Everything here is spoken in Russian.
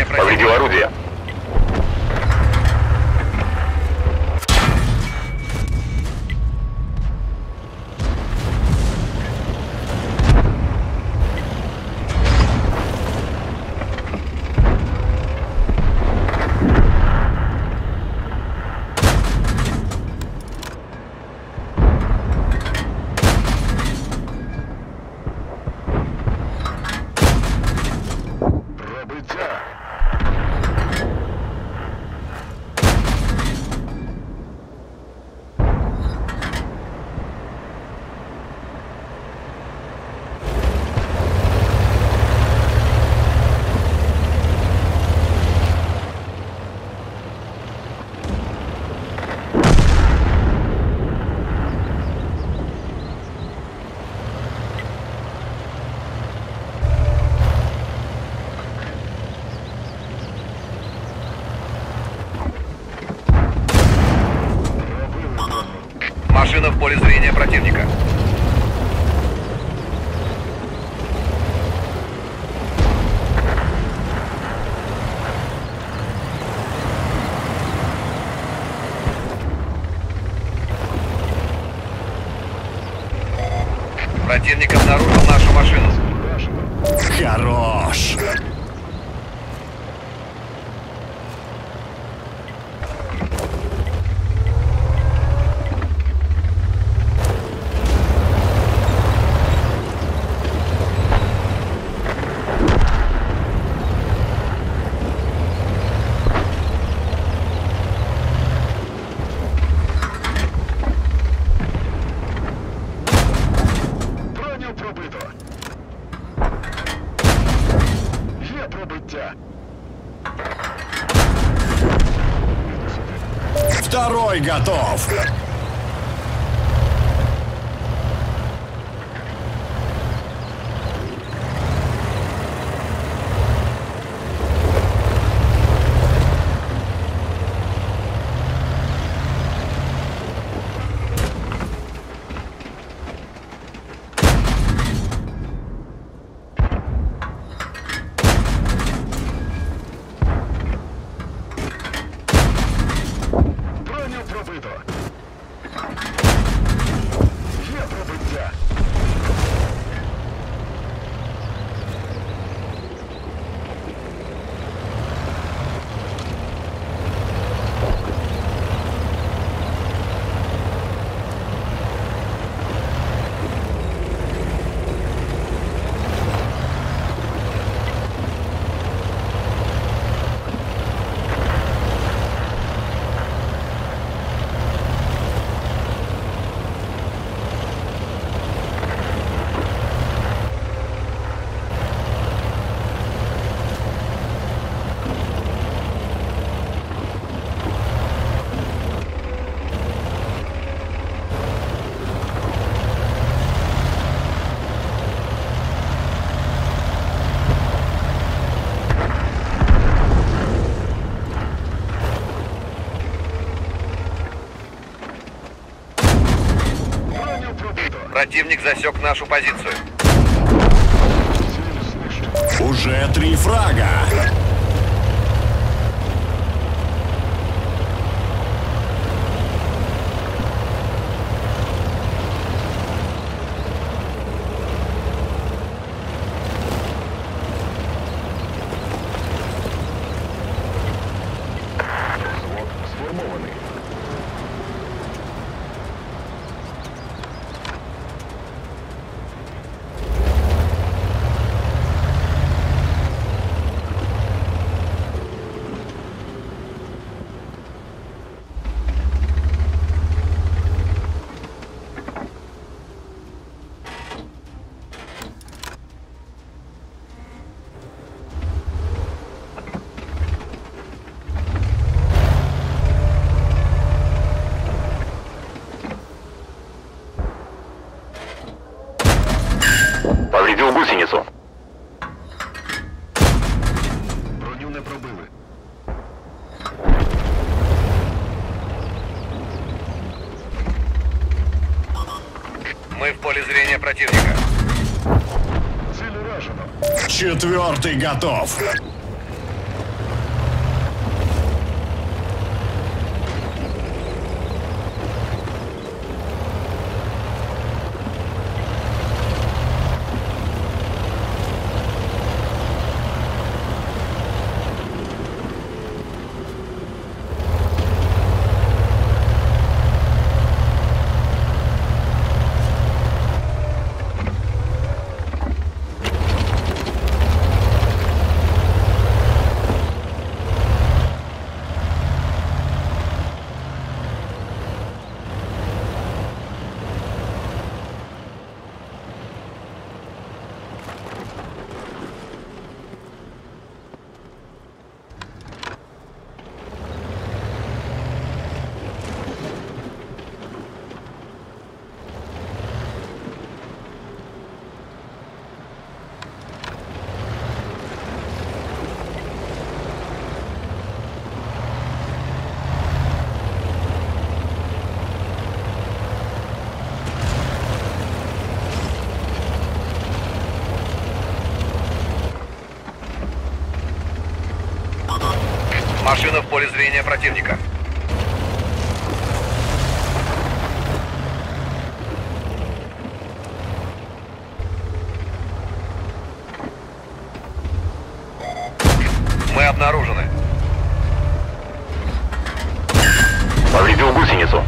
Повредил орудие. Пробиття. Машина в поле зрения противника. Противник обнаружил Второй готов! Броню пробито. Противник засек нашу позицию. Уже три фрага. Повредил гусеницу. Броню не пробили. Мы в поле зрения противника. Цель уражено. Четвертый готов. Машина в поле зрения противника. Мы обнаружены. Повредил гусеницу.